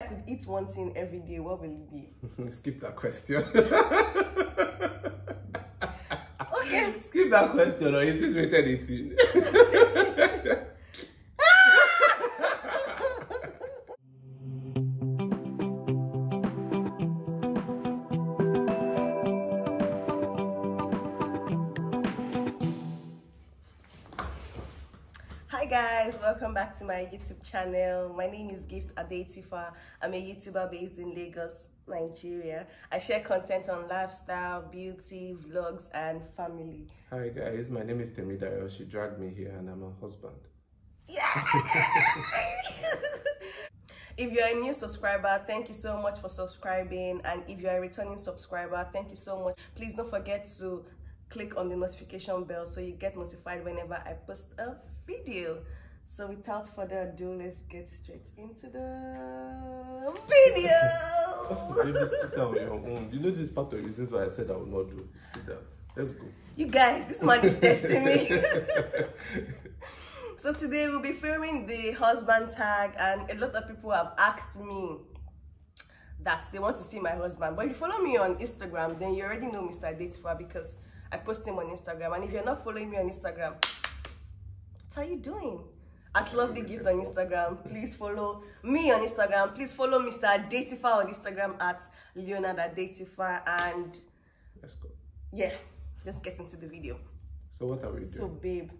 I could eat one thing every day, what will it be? Skip that question. Okay. Skip that question, or is this rated 18? guys, welcome back to my YouTube channel. My name is Gift Adetifa. I'm a YouTuber based in Lagos, Nigeria. I share content on lifestyle, beauty, vlogs, and family. Hi guys, my name is Temidayo. She dragged me here and I'm her husband. Yeah! if you're a new subscriber, thank you so much for subscribing. And if you're a returning subscriber, thank you so much. Please don't forget to click on the notification bell so you get notified whenever I post a video. So without further ado, let's get straight into the video. Baby, sit down on your own. You know this part of this is why I said I will not do. Sit down. Let's go. You guys, this man is testing me. so today we'll be filming the husband tag and a lot of people have asked me that they want to see my husband. But if you follow me on Instagram, then you already know Mr. Adetifa because I post him on Instagram. And if you're not following me on Instagram, are you doing? At Lovely Gift on Instagram. Please follow me on Instagram. Please follow Mr. Adetifa on Instagram at Leonard Datify. And Let's go. yeah, let's get into the video. So what are we doing? So, babe,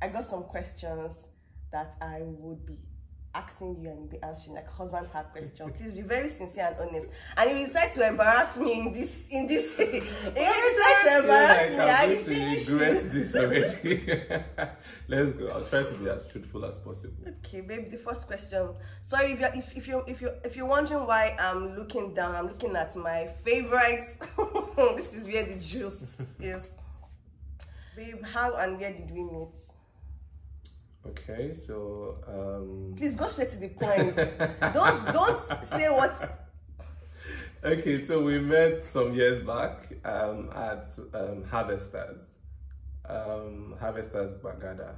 I got some questions that I would be asking you and you'll be answering like husbands have questions. Please be very sincere and honest. And if you decide to embarrass me in this, in this, if you decide to embarrass me, I I'm going to regret this already. Let's go. I'll try to be as truthful as possible. Okay, babe. The first question. Sorry if you if if you if you if you're wondering why I'm looking down, I'm looking at my favorite. this is where the juice is. Babe, how and where did we meet? Okay, so um Please go straight to the point. don't don't say what. Okay, so we met some years back um, at um, Harvesters, um, Harvesters Gbagada.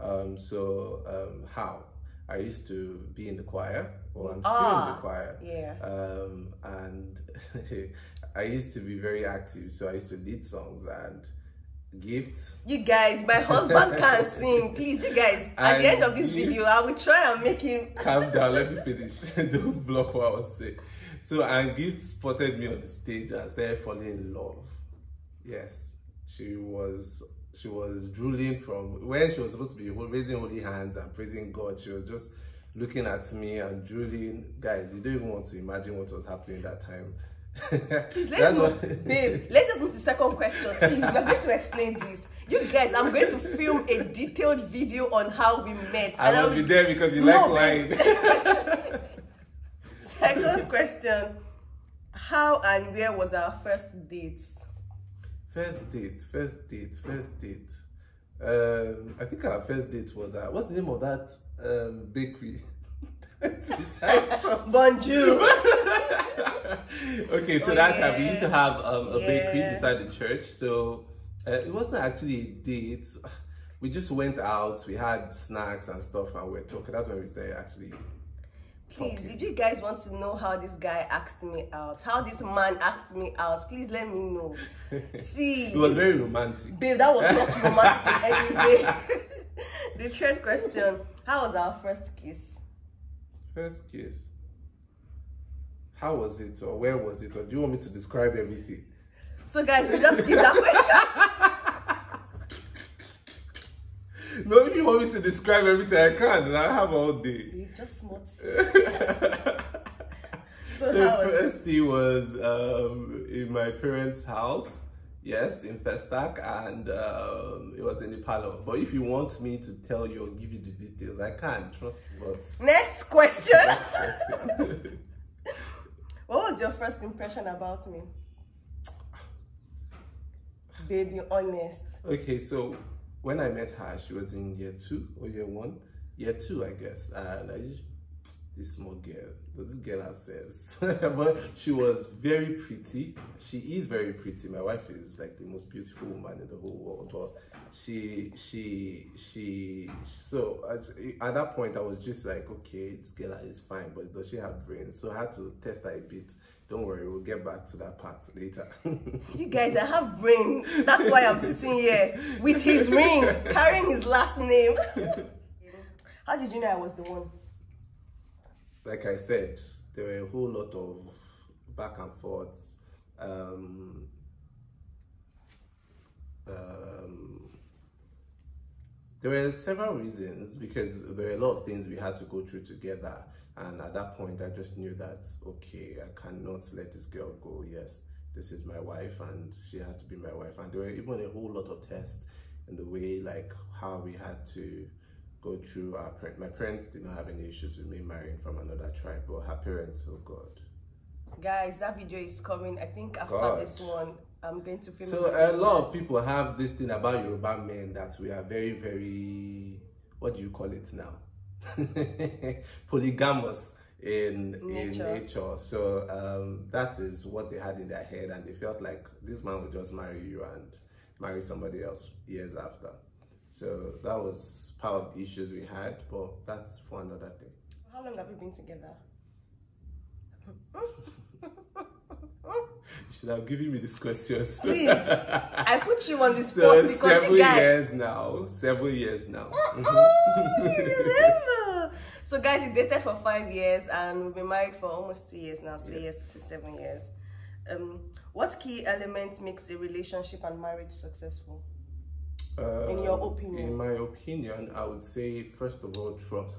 Um, so um, how I used to be in the choir, or I'm still in Ah, the choir, Yeah. um, and I used to be very active. So I used to lead songs and gifts. You guys, my husband can't sing. Please, you guys, at the end of this you- video, I will try and make him. Calm down, let me finish. Don't block what I was saying. So, and Gift spotted me on the stage and started falling in love. Yes, she was she was drooling from when she was supposed to be raising holy hands and praising God. She was just looking at me and drooling. Guys, you don't even want to imagine what was happening that time. Please, let's move, babe. Let's just move to the second question. See, we're going to explain this. You guys, I'm going to film a detailed video on how we met. I will be there because you No, like lying. Second question: How and where was our first date? First date, first date, first date. Um, I think our first date was at what's the name of that um, bakery? Beside church. Bonjour. okay, so Oh, that time we used to have um, a bakery Yeah. beside the church. So uh, it wasn't actually a date. We just went out. We had snacks and stuff, and we are talking. That's when we started actually. Please, talking. if you guys want to know how this guy asked me out, how this man asked me out, please let me know. See, It was very romantic. babe, that was not romantic in any way. the third question: How was our first kiss? First kiss. How was it, or where was it, or do you want me to describe everything? So, guys, we just skip that question. No, if you want me to describe everything, I can. and I have all day. Babe, just smart. so So, how was it? first he was um, in my parents' house. Yes, in Festac, and um, it was in the parlor. But if you want me to tell you or give you the details, I can't Trust me. But Next question. next question. What was your first impression about me? Baby, honest. okay, so when I met her, she was in year two or year one, year two, I guess, and I just this small girl. Does this girl have sense? but she was very pretty. She is very pretty. My wife is like the most beautiful woman in the whole world. But she, she, she. So at that point, I was just like, okay, this girl is fine, but does she have brains? So I had to test her a bit. Don't worry, we'll get back to that part later. you guys, I have brain. That's why I'm sitting here with his ring, carrying his last name. How did you know I was the one? Like I said, there were a whole lot of back and forths. Um, um, there were several reasons because there were a lot of things we had to go through together. And at that point, I just knew that, okay, I cannot let this girl go. Yes, this is my wife and she has to be my wife. And there were even a whole lot of tests in the way, like how we had to go through our parents. My parents did not have any issues with me marrying from another tribe, but her parents, oh God. Guys, that video is coming. I think after God. this one, I'm going to film So a lot of people have this thing about Yoruba men that we are very, very, what do you call it now? Polygamous in nature. in nature. So um, that is what they had in their head, and they felt like this man would just marry you and marry somebody else years after. So that was part of the issues we had, but that's for another day. How long have you been together? you should have given me these questions. Please, I put you on the spot so because seven guys... years now. Seven years now. oh, remember. So guys, we dated for five years and we've been married for almost two years now. So yes, yes seven years. Um, what key elements makes a relationship and marriage successful? Uh, in your opinion? In my opinion, I would say, first of all, trust.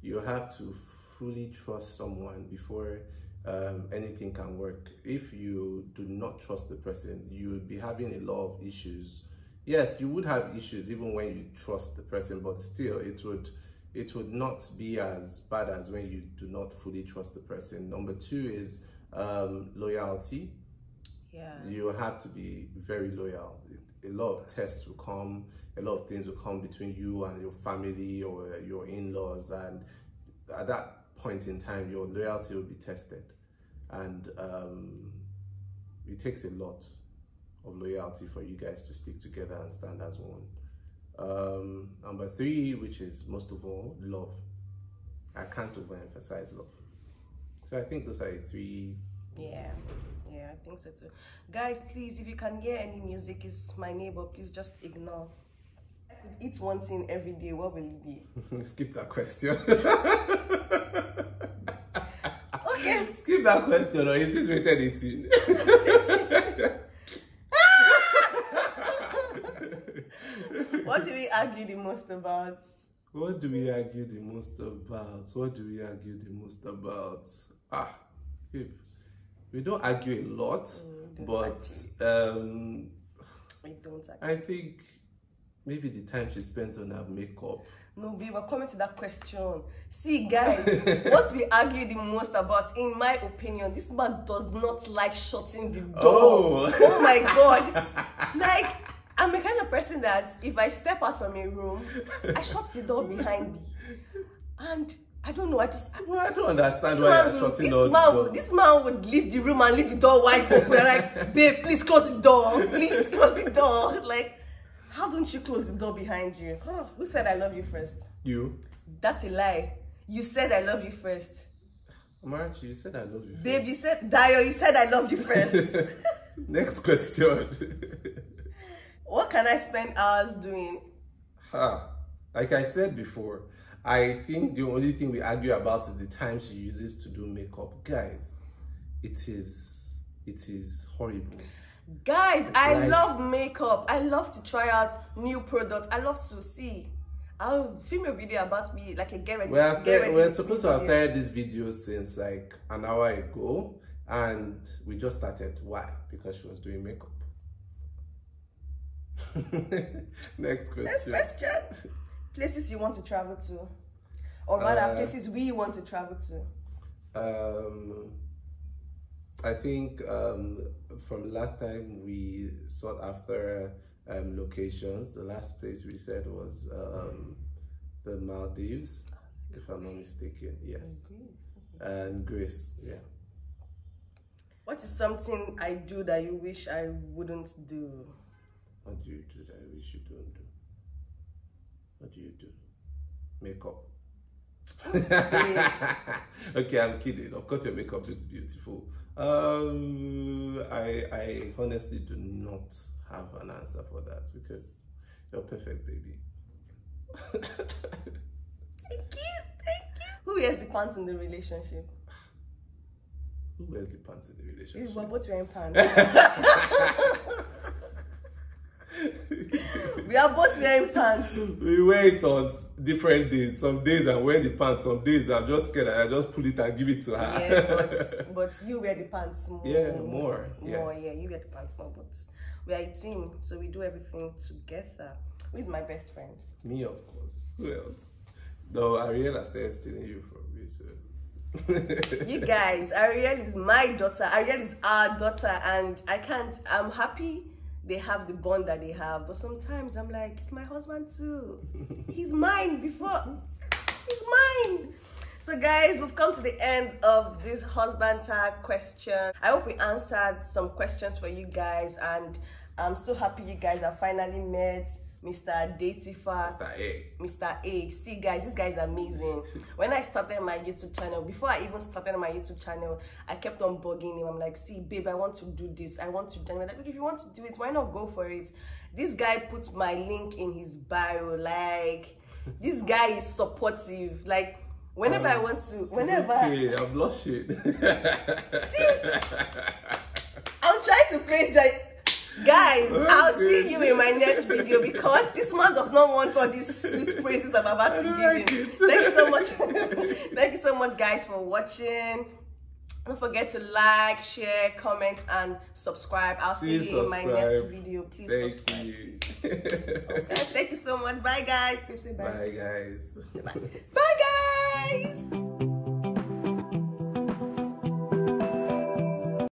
You have to fully trust someone before um, anything can work. If you do not trust the person, you would be having a lot of issues. Yes, you would have issues even when you trust the person, but still, it would it would not be as bad as when you do not fully trust the person. Number two is um, loyalty. Yeah. You have to be very loyal a lot of tests will come, a lot of things will come between you and your family or your in-laws and at that point in time your loyalty will be tested and um, it takes a lot of loyalty for you guys to stick together and stand as one. Um, number three, which is most of all, love. I can't overemphasize love. So I think those are the three. Yeah yeah i think so too guys please if you can hear any music it's my neighbor please just ignore. I could eat one thing every day what will it be? Skip that question. Okay. Skip that question or is this rated 18 what do we argue the most about? What do we argue the most about? What do we argue the most about? Ah babe we don't argue a lot, mm, but um, I don't. I think maybe the time she spends on her makeup. No, we were coming to that question. See, guys, what we argue the most about, in my opinion, this man does not like shutting the door. Oh, oh my god! like, I'm a kind of person that if I step out from a room, I shut the door behind me, and I don't know. I just I, well, I don't understand why you're shutting this man would, This man would leave the room and leave the door wide open. like, babe, please close the door. Please close the door. Like, how don't you close the door behind you? Oh, who said I love you first? You. That's a lie. You said I love you first. March, you said I love you. First. Babe, you said Dio, you said I love you first. Next question. what can I spend hours doing? Ha. Like I said before, I think the only thing we argue about is the time she uses to do makeup. Guys, it is it is horrible. Guys, I like, love makeup. I love to try out new products. I love to see. I'll film a video about me, like a get ready. We're, get ready we're supposed to have started this video since like an hour ago, and we just started. Why? Because she was doing makeup. Next question. Next question places you want to travel to, or rather uh, places we want to travel to? Um, I think um, from last time we sought after um, locations. The last place we said was um, the Maldives. if I'm not mistaken. Yes. Greece. And Greece, yeah. What is something I do that you wish I wouldn't do? What do you do that I wish you don't do? What do you do? Makeup. okay, I'm kidding. Of course, your makeup is beautiful. Um, I I honestly do not have an answer for that because you're perfect, baby. Thank you, thank you. Who wears the pants in the relationship? Who wears the pants in the relationship? We're both wearing pants. we are both wearing pants. we wear it on different days. Some days I wear the pants. Some days I'm just scared. and I just pull it and give it to her. Yeah, but, but you wear the pants more. Yeah, more, yeah. More, yeah, you wear the pants more. But we are a team, so we do everything together. Who is my best friend? Me, of course. Who else? No, Ariel started stealing you from me. So. You guys, Ariel is my daughter. Ariel is our daughter, and I can't. I'm happy they have the bond that they have, but sometimes I'm like, it's my husband too. He's mine before. He's mine. So, guys, we've come to the end of this husband tag question. I hope we answered some questions for you guys, and I'm so happy you guys are finally met Mr. Adetifa. Mr. A. Mr. A. See, guys, this guy is amazing. When I started my YouTube channel, before I even started my YouTube channel, I kept on bugging him. I'm like, see, babe, I want to do this. I want to do that. Like, if you want to do it, why not go for it? This guy put my link in his bio. Like, this guy is supportive. Like, whenever I want to, whenever Okay, I'm blushing. Seriously? I'm trying to praise that. Guys, I'll see you in my next video because this man does not want all these sweet praises I'm about to give him. Thank you so much. Thank you so much, guys, for watching. Don't forget to like, share, comment, and subscribe. I'll see Please you in my next video. Please Thank subscribe. you. Guys, thank you so much. Bye, guys. Bye. Bye, guys. Bye, guys.